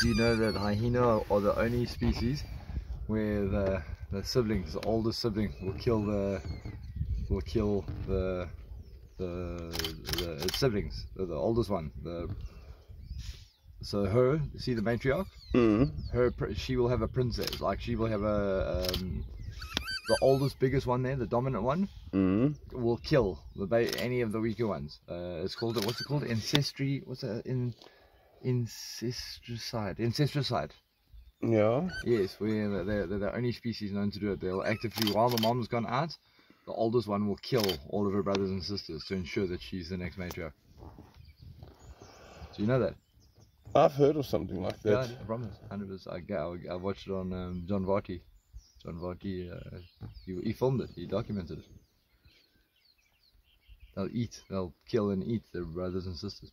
Do you know that hyena are the only species where the, the siblings, the older sibling, will kill the will kill the the, the siblings, the, the, oldest one. The so her, see the matriarch. Mm -hmm. Her, she will have a princess. Like she will have a. Um, the oldest, biggest one there, the dominant one, Mm. will kill the ba- any of the weaker ones. Uh, it's called what's it called? Ancestry. What's that? In incestricide. Incestricide. Yeah. Yes, we're they're, they're the only species known to do it. They'll actively, while the mom's gone out, the oldest one will kill all of her brothers and sisters to ensure that she's the next matriarch. Do you know that? I've heard of something like that. Yeah. I promise. I, ga- I watched it on um, John Varty. John Varty, uh, he, he filmed it. He documented it. They'll eat. They'll kill and eat their brothers and sisters.